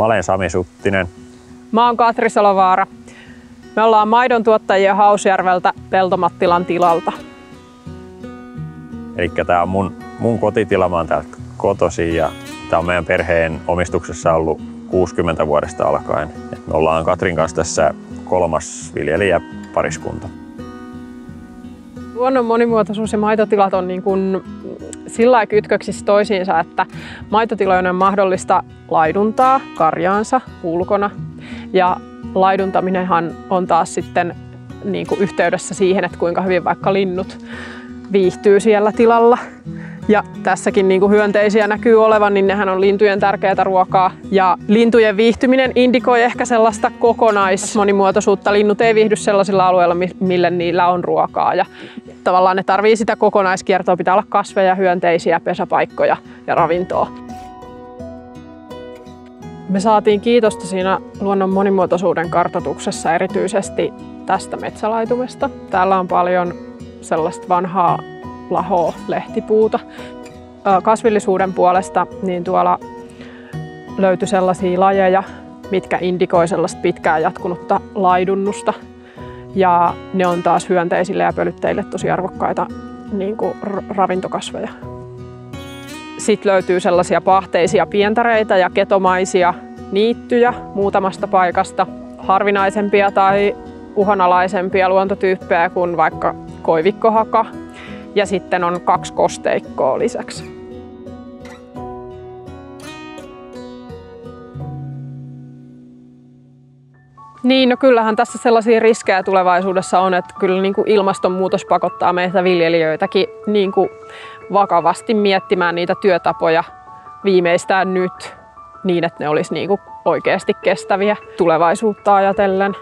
Mä olen Sami Suttinen. Mä oon Katri Salovaara. Me ollaan maidon tuottajia Hausjärveltä Peltomattilan tilalta. Eli tää on mun, mun kotitila, mä oon täältä kotosi ja tää on meidän perheen omistuksessa ollut 60 vuodesta alkaen. Et me ollaan Katrin kanssa tässä kolmas viljelijä pariskunta. Luonnon monimuotoisuus ja maitotilat on niin kuin sillä kytköksissä toisiinsa, että maitotilojen on mahdollista laiduntaa karjaansa ulkona ja laiduntaminenhan on taas sitten niin kuin yhteydessä siihen, että kuinka hyvin vaikka linnut viihtyy siellä tilalla. Ja tässäkin niin kuin hyönteisiä näkyy olevan, niin nehän on lintujen tärkeää ruokaa. Ja lintujen viihtyminen indikoi ehkä sellaista kokonaismonimuotoisuutta. Linnut ei viihdy sellaisilla alueilla, mille niillä on ruokaa. Ja tavallaan ne tarvii sitä kokonaiskiertoa. Pitää olla kasveja, hyönteisiä, pesäpaikkoja ja ravintoa. Me saatiin kiitosta siinä luonnon monimuotoisuuden kartoituksessa erityisesti tästä metsälaitumesta. Täällä on paljon sellaista vanhaa lahoa lehtipuuta. Kasvillisuuden puolesta niin tuolla löytyi sellaisia lajeja, mitkä indikoi sellaista pitkään jatkunutta laidunnusta. Ja ne on taas hyönteisille ja pölytteille tosi arvokkaita niin kuin ravintokasveja. Sitten löytyy sellaisia pahteisia pientareita ja ketomaisia niittyjä muutamasta paikasta. Harvinaisempia tai uhanalaisempia luontotyyppejä kuin vaikka koivikkohaka ja sitten on kaksi kosteikkoa lisäksi. Niin, no kyllähän tässä sellaisia riskejä tulevaisuudessa on, että kyllä niin kuin ilmastonmuutos pakottaa meitä viljelijöitäkin niin kuin vakavasti miettimään niitä työtapoja viimeistään nyt niin, että ne olisi niin kuin oikeasti kestäviä tulevaisuutta ajatellen.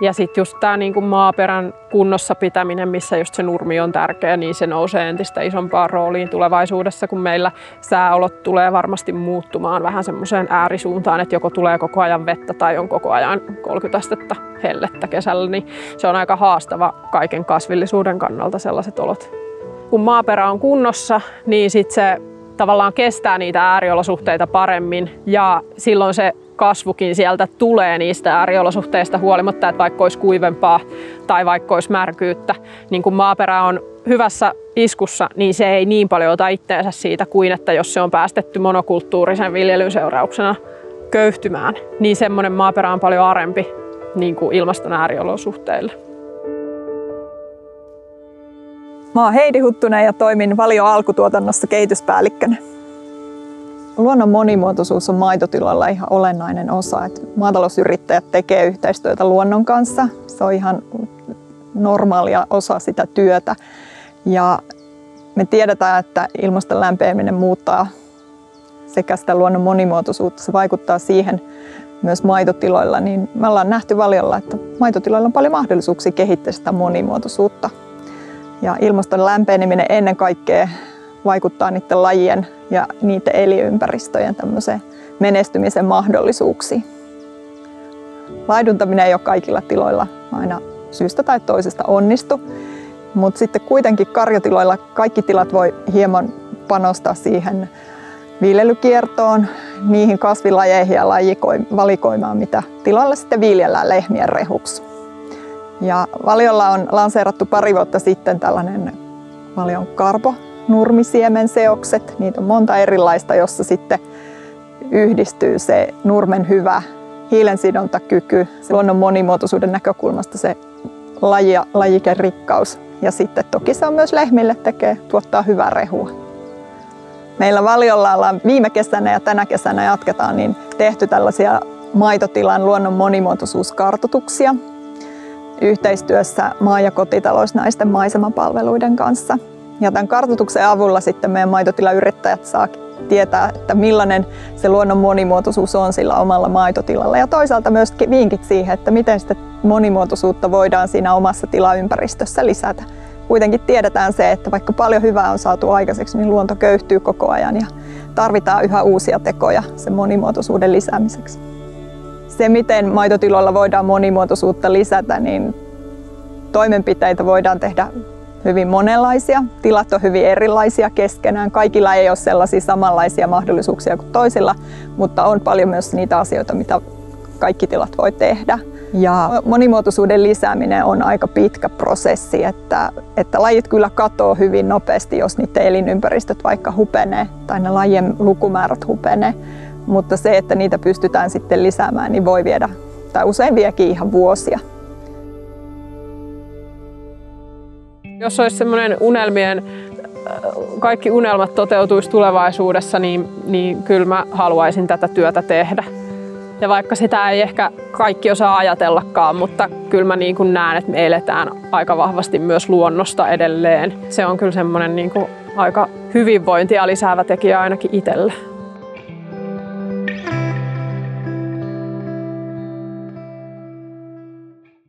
Ja sitten just tämä niinku maaperän kunnossa pitäminen, missä just se nurmi on tärkeä, niin se nousee entistä isompaan rooliin tulevaisuudessa, kun meillä sääolot tulee varmasti muuttumaan vähän semmoiseen äärisuuntaan, että joko tulee koko ajan vettä tai on koko ajan 30 astetta hellettä kesällä, niin se on aika haastava kaiken kasvillisuuden kannalta sellaiset olot. Kun maaperä on kunnossa, niin sitten se tavallaan kestää niitä ääriolosuhteita paremmin ja silloin se kasvukin sieltä tulee niistä ääriolosuhteista huolimatta, että vaikka olisi kuivempaa tai vaikka olisi märkyyttä, niin kun maaperä on hyvässä iskussa, niin se ei niin paljon ota itteensä siitä kuin että jos se on päästetty monokulttuurisen viljelyn seurauksena köyhtymään, niin semmoinen maaperä on paljon arempi niin kuin ilmaston ääriolosuhteille. Mä oon Heidi Huttunen ja toimin Valio alkutuotannossa kehityspäällikkönä. Luonnon monimuotoisuus on maitotilalla ihan olennainen osa. Että maatalousyrittäjät tekee yhteistyötä luonnon kanssa. Se on ihan normaalia osa sitä työtä. Ja me tiedetään, että ilmaston lämpeneminen muuttaa sekä sitä luonnon monimuotoisuutta, se vaikuttaa siihen myös maitotiloilla, niin me ollaan nähty valiolla, että maitotiloilla on paljon mahdollisuuksia kehittää sitä monimuotoisuutta. Ja ilmaston lämpeneminen ennen kaikkea vaikuttaa niiden lajien ja niiden eliöympäristöjen menestymisen mahdollisuuksiin. Laiduntaminen ei ole kaikilla tiloilla aina syystä tai toisesta onnistu, mutta sitten kuitenkin karjatiloilla kaikki tilat voi hieman panostaa siihen viljelykiertoon, niihin kasvilajeihin ja valikoimaan, mitä tilalle sitten viljellään lehmien rehuksi. Ja Valiolla on lanseerattu pari vuotta sitten tällainen Valion karpo nurmisiemen seokset. Niitä on monta erilaista, jossa sitten yhdistyy se nurmen hyvä hiilensidontakyky, se luonnon monimuotoisuuden näkökulmasta se laji ja lajikeerikkaus. Ja sitten toki se on myös lehmille tekee, tuottaa hyvää rehua. Meillä Valiolla ollaan viime kesänä ja tänä kesänä jatketaan niin tehty tällaisia maitotilan luonnon monimuotoisuuskartoituksia yhteistyössä maa- ja kotitalousnaisten maisemapalveluiden kanssa – ja tämän kartoituksen avulla sitten meidän maitotilayrittäjät saa tietää, että millainen se luonnon monimuotoisuus on sillä omalla maitotilalla. Ja toisaalta myös vinkit siihen, että miten sitä monimuotoisuutta voidaan siinä omassa tilaympäristössä lisätä. Kuitenkin tiedetään se, että vaikka paljon hyvää on saatu aikaiseksi, niin luonto köyhtyy koko ajan ja tarvitaan yhä uusia tekoja sen monimuotoisuuden lisäämiseksi. Se, miten maitotiloilla voidaan monimuotoisuutta lisätä, niin toimenpiteitä voidaan tehdä hyvin monenlaisia. Tilat on hyvin erilaisia keskenään. Kaikilla ei ole sellaisia samanlaisia mahdollisuuksia kuin toisilla, mutta on paljon myös niitä asioita, mitä kaikki tilat voi tehdä. Ja monimuotoisuuden lisääminen on aika pitkä prosessi, että, että lajit kyllä katoaa hyvin nopeasti, jos niiden elinympäristöt vaikka hupenee tai ne lajien lukumäärät hupenee. Mutta se, että niitä pystytään sitten lisäämään, niin voi viedä, tai usein viekin ihan vuosia. Jos olisi semmoinen unelmien, kaikki unelmat toteutuisi tulevaisuudessa, niin, niin kyllä mä haluaisin tätä työtä tehdä. Ja vaikka sitä ei ehkä kaikki osaa ajatellakaan, mutta kyllä mä niin kuin näen, että me eletään aika vahvasti myös luonnosta edelleen. Se on kyllä semmoinen niin kuin aika hyvinvointia lisäävä tekijä ainakin itselle.